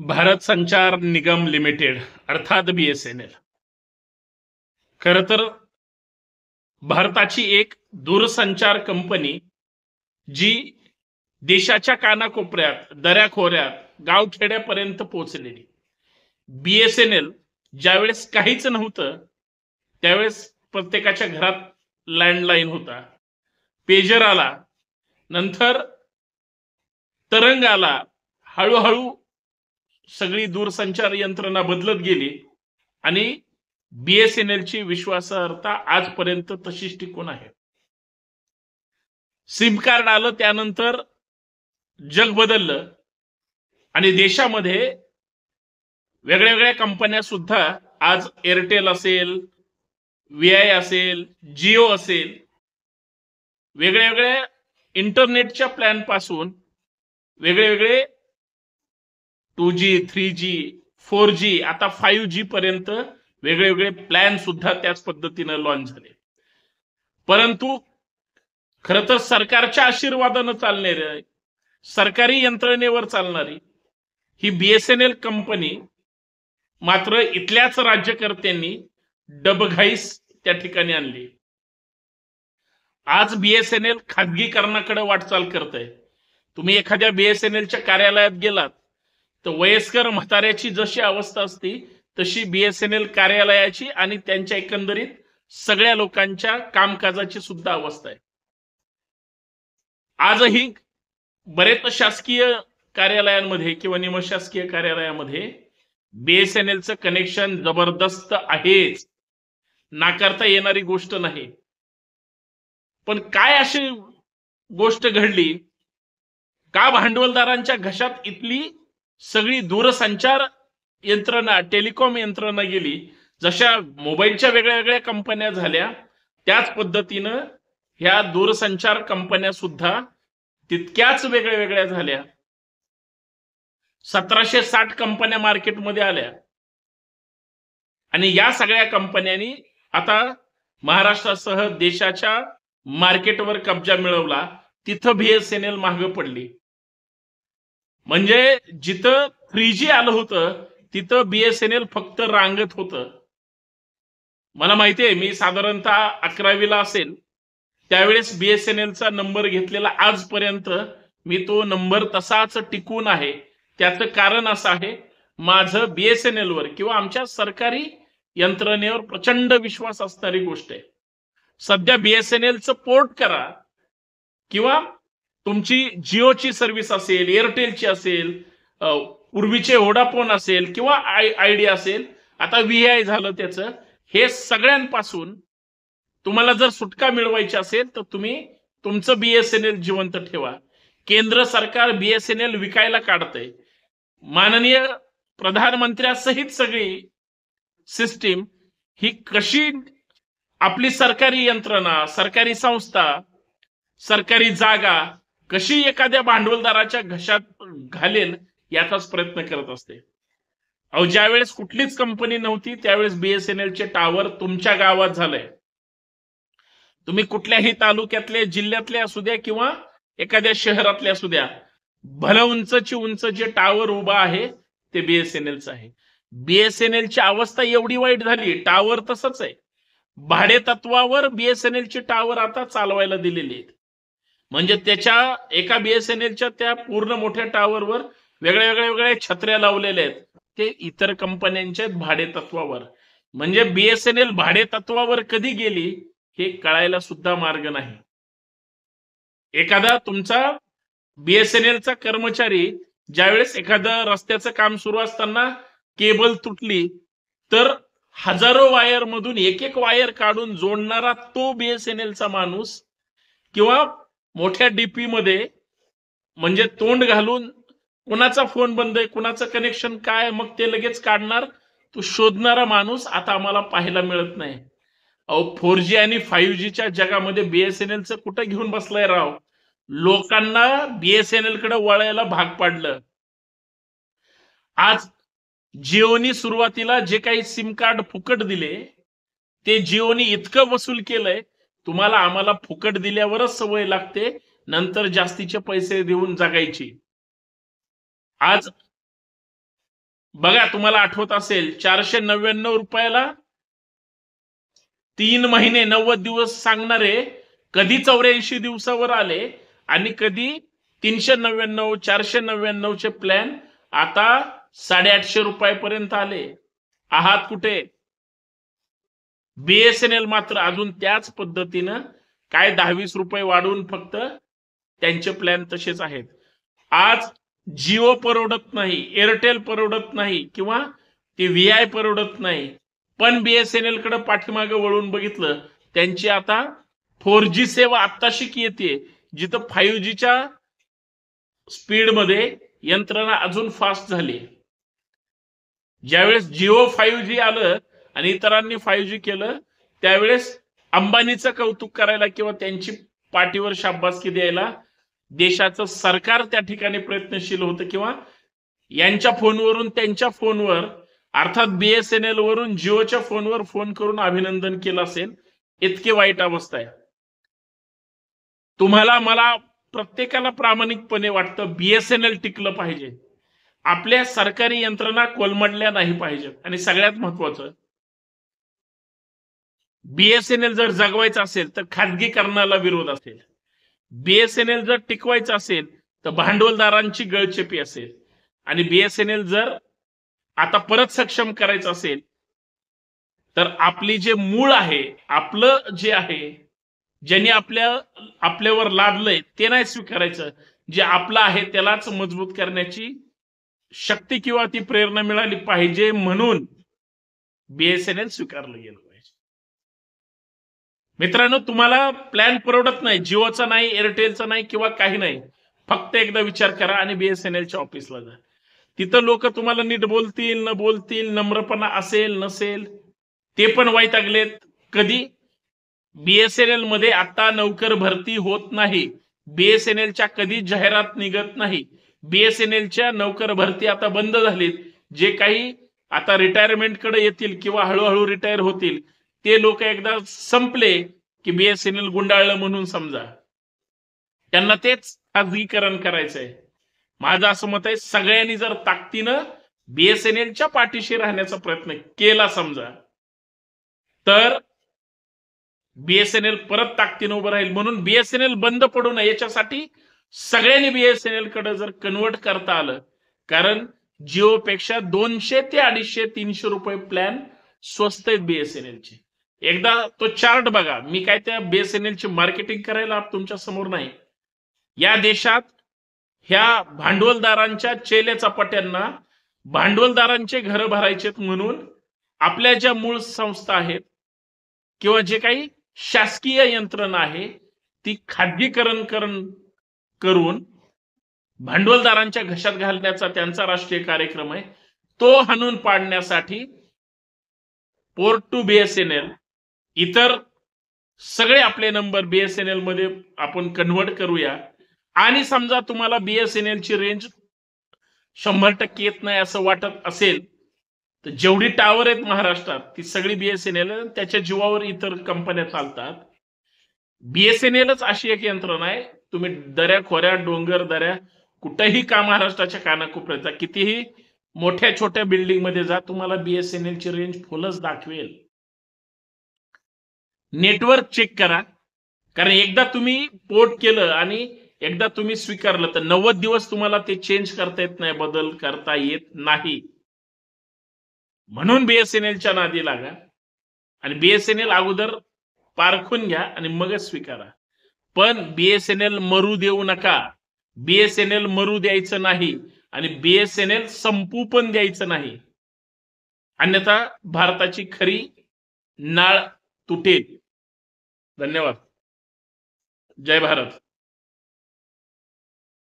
भारत संचार निगम लिमिटेड अर्थात बी S N L खर तर भारताची एक दूरसंचार कंपनी जी देशाच्या कानाकोपऱ्यात दऱ्याखोऱ्यात गावखेड्यापर्यंत पोहोचलेली. बी एस एन एल ज्यावेळेस काहीच नव्हतं त्यावेळेस प्रत्येकाच्या घरात लँडलाईन होता. पेजर आला नंतर तरंग आला हळूहळू सगळी दूरसंचार यंत्रणा बदलत गेली आणि बीएसएनएल ची विश्वासार्हता आजपर्यंत तशीच टिकून आहे. सिम कार्ड आलं त्यानंतर जग बदललं आणि देशामध्ये वेगळ्या वेगळ्या कंपन्या सुद्धा आज एअरटेल असेल व्ही आय असेल जिओ असेल वेगळ्या वेगळ्या इंटरनेटच्या प्लॅनपासून वेगळे वेगळे two G three G four G आता फाईव्ह जी पर्यंत वेगळे वेगळे प्लॅन सुद्धा त्याच पद्धतीनं लॉन्च झाले. परंतु खर तर सरकारच्या आशीर्वादानं चालणारी सरकारी यंत्रणेवर चालणारी ही बीएसएनएल कंपनी मात्र इथल्याच राज्यकर्त्यांनी डबघाईस त्या ठिकाणी आणली. आज बीएसएनएल खाजगीकरणाकडे वाटचाल करत आहे तुम्ही एखाद्या बीएसएनएलच्या कार्यालयात गेलात तर वयस्कर म्हाताऱ्याची जशी अवस्था असती तशी बीएसएनएल कार्यालयाची आणि त्यांच्या एकंदरीत सगळ्या लोकांच्या कामकाजाची सुद्धा अवस्था आहे. आजही बरेच शासकीय कार्यालयांमध्ये किंवा निमशासकीय कार्यालयामध्ये बीएसएनएलचं कनेक्शन जबरदस्त आहेच. नाकारता येणारी गोष्ट नाही. पण काय अशी गोष्ट घडली? का भांडवलदारांच्या घशात इथली सगळी दूरसंचार यंत्रणा टेलिकॉम यंत्रणा गेली जशा मोबाईलच्या वेगळ्या वेगळ्या कंपन्या झाल्या त्याच पद्धतीनं ह्या दूरसंचार कंपन्या सुद्धा तितक्याच वेगळ्या वेगळ्या झाल्या. सतराशे साठ कंपन्या मार्केटमध्ये आल्या. आणि या सगळ्या कंपन्यांनी आता महाराष्ट्रासह देशाच्या मार्केटवर कब्जा मिळवला. तिथं बीएसएनएल मागे पडली. म्हणजे जिथं थ्री जी आलं होतं तिथं बीएसएनएल फक्त रांगत होतं. मला माहिती आहे मी साधारणतः अकरावीला असेल त्यावेळेस बीएसएनएलचा नंबर घेतलेला आजपर्यंत मी तो नंबर तसाच टिकून आहे. त्याचं कारण असं आहे माझं बीएसएनएल वर किंवा आमच्या सरकारी यंत्रणेवर प्रचंड विश्वास असणारी गोष्ट आहे. सध्या बीएसएनएलचं पोर्ट करा किंवा तुमची जिओची सर्व्हिस असेल एअरटेलची असेल पूर्वीचे ओडाफोन असेल किंवा आय आयडिया असेल आता व्ही आय झालं त्याचं हे सगळ्यांपासून तुम्हाला जर सुटका मिळवायची असेल तर तुम्ही तुमचं बीएसएनएल जिवंत ठेवा. केंद्र सरकार बीएसएनएल विकायला काढतंय. माननीय प्रधानमंत्र्यासहित सगळी सिस्टीम ही कशी आपली सरकारी यंत्रणा सरकारी संस्था सरकारी जागा कशी एखाद्या भांडवलदाराच्या घशात घालेल याचाच प्रयत्न करत असते. अहो ज्या वेळेस कुठलीच कंपनी नव्हती त्यावेळेस बीएसएनएल चे टावर तुमच्या गावात झालंय. तुम्ही कुठल्याही तालुक्यातले जिल्ह्यातले असू द्या किंवा एखाद्या शहरातले असू द्या भलं उंचची उंच जे टावर उभा आहे ते बीएसएनएलचं आहे. बीएसएनएल ची अवस्था एवढी वाईट झाली टावर तसंच आहे. भाडे तत्वावर बीएसएनएल ची टावर आता चालवायला दिलेली आहेत. म्हणजे त्याच्या एका बीएसएनएलच्या त्या पूर्ण मोठ्या टावरवर वेगळ्या वेगळ्या वेगळ्या छत्र्या लावलेल्या आहेत. ते इतर कंपन्यांच्या भाडे तत्वावर म्हणजे बीएसएनएल भाडे तत्वावर कधी गेली हे कळायला सुद्धा मार्ग नाही. एखादा तुमचा बीएसएनएलचा कर्मचारी ज्यावेळेस एखादं रस्त्याचं काम सुरू असताना केबल तुटली तर हजारो वायर मधून एक एक वायर काढून जोडणारा तो बीएसएनएलचा माणूस किंवा मोठ्या डीपी मध्ये म्हणजे तोंड घालून कुणाचा फोन बंद आहे कुणाचं कनेक्शन काय मग ते लगेच काढणार. तो शोधणारा माणूस आता आम्हाला पाहायला मिळत नाही. अहो फोर जी आणि फाईव्ह जीच्या जगामध्ये बीएसएनएलचं कुठं घेऊन बसलाय राव? लोकांना बीएसएनएलकडे वळायला भाग पाडलं. आज जिओनी सुरुवातीला जे काही सिम कार्ड फुकट दिले ते जिओनी इतकं वसूल केलंय तुम्हाला आम्हाला फुकट दिल्यावरच सवय लागते नंतर जास्तीचे पैसे देऊन जगायची. आज बघा तुम्हाला आठवत असेल चारशे नव्याण्णव रुपयाला तीन महिने नव्वद दिवस सांगणारे कधी चौऱ्याऐंशी दिवसावर आले आणि कधी तीनशे नव्याण्णव चारशे नव्याण्णवचे प्लॅन आता साडेआठशे रुपयापर्यंत आले. आहात कुठे? बीएसएनएल मात्र अजून त्याच पद्धतीनं काय दहावीस रुपये वाढवून फक्त त्यांचे प्लॅन तसेच आहेत. आज जिओ परवडत नाही एअरटेल परवडत नाही किंवा ते व्ही आय परवडत नाही पण बीएसएनएलकडे पाठीमागे वळून बघितलं त्यांची आता फोर जी सेवा आत्ताशी येते जिथं फाईव्ह जीच्या स्पीडमध्ये यंत्रणा अजून फास्ट झाली. ज्यावेळेस जिओ फाईव्ह जी आलं आणि इतरांनी फाईव्ह जी केलं त्यावेळेस अंबानीचं कौतुक करायला किंवा त्यांची पाठीवर शाबासकी द्यायला देशाचं सरकार त्या ठिकाणी प्रयत्नशील होतं किंवा यांच्या फोनवरून त्यांच्या फोनवर अर्थात बीएसएनएल वरून जिओच्या फोनवर फोन करून अभिनंदन केलं असेल इतकी वाईट अवस्था आहे. तुम्हाला मला प्रत्येकाला प्रामाणिकपणे वाटतं बीएसएनएल टिकलं पाहिजे. आपल्या सरकारी यंत्रणा कोलमडल्या नाही पाहिजेत. आणि सगळ्यात महत्वाचं बीएसएनएल जर जगवायचं असेल तर खाजगीकरणाला विरोध असेल. बीएसएनएल जर टिकवायचं असेल तर भांडवलदारांची गळचेपी असेल. आणि बीएसएनएल जर आता परत सक्षम करायचं असेल तर आपली जे मूळ आहे आपलं जे आहे ज्यांनी आपल्या आपल्यावर लादलंय ते नाही स्वीकारायचं. जे आपलं आहे त्यालाच मजबूत करण्याची शक्ती किंवा ती प्रेरणा मिळाली पाहिजे म्हणून बीएसएनएल स्वीकारलं गेलं. मित्रांनो तुम्हाला प्लॅन परवडत नाही. जिओचा नाही एअरटेलचा नाही किंवा काही नाही. फक्त एकदा विचार करा आणि बीएसएनएलच्या ऑफिसला जा. तिथं लोक तुम्हाला नीट बोलतील न बोलतील नम्रपणा असेल नसेल ते पण वैतागलेत कधी? बीएसएनएलमध्ये आता नौकर भरती होत नाही. बीएसएनएलच्या कधी जाहिरात निघत नाही. बीएसएनएलच्या नौकर भरती आता बंद झालीत. जे काही आता रिटायरमेंटकडे येतील किंवा हळूहळू रिटायर होतील ते लोक एकदा संपले की बीएसएनएल गुंडाळलं म्हणून समजा. त्यांना तेच खाजगीकरण करायचंय. माझं असं मत आहे सगळ्यांनी जर ताकदीनं बीएसएनएलच्या पाठीशी राहण्याचा प्रयत्न केला समजा तर बीएसएनएल परत ताकदीनं उभं राहील म्हणून बीएसएनएल बंद पडू नये. याच्यासाठी सगळ्यांनी बीएसएनएलकडे जर कन्वर्ट करता आलं कारण जिओ पेक्षा दोनशे ते अडीचशे तीनशे रुपये प्लॅन स्वस्त आहेत बीएसएनएलचे एकदा तो चार्ट बघा. मी काय त्या बीएसएनएलची मार्केटिंग करायला तुमच्यासमोर नाही. या देशात ह्या भांडवलदारांच्या चेले चपाट्यांना भांडवलदारांचे घर भरायचेत म्हणून आपल्या ज्या मूळ संस्था आहेत किंवा जे काही शासकीय यंत्रणा आहे ती खाजगीकरण करण करून भांडवलदारांच्या घशात घालण्याचा त्यांचा राष्ट्रीय कार्यक्रम आहे. तो हाणून पाडण्यासाठी पोर्ट टू बीएसएनएल इतर सगळे आपले नंबर बीएसएनएलमध्ये आपण कन्वर्ट करूया. आणि समजा तुम्हाला बीएसएनएल ची रेंज शंभर टक्के येत नाही असं वाटत असेल तर जेवढी टावर आहेत महाराष्ट्रात ती सगळी बीएसएनएल त्याच्या जीवावर इतर कंपन्या चालतात. बीएसएनएलच अशी एक यंत्रणा आहे तुम्ही दऱ्या खोऱ्या डोंगर दऱ्या कुठेही का महाराष्ट्राच्या कानाकोपऱ्यात जा कितीही मोठ्या छोट्या बिल्डिंगमध्ये जा तुम्हाला बीएसएनएल ची रेंज फुलच दाखवेल. नेटवर्क चेक करा. कारण एकदा तुम्ही पोर्ट केलं आणि एकदा तुम्ही स्वीकारलं तर नव्वद दिवस तुम्हाला ते चेंज करता येत नाही बदल करता येत नाही. म्हणून बीएसएनएलच्या नादी लागा. आणि बीएसएनएल अगोदर पारखून घ्या आणि मगच स्वीकारा. पण बीएसएनएल मरू देऊ नका. बीएसएनएल मरू द्यायचं नाही आणि बीएसएनएल संपू पण द्यायचं नाही. अन्यथा भारताची खरी नाळ तुटेल. धन्यवाद. जय भारत.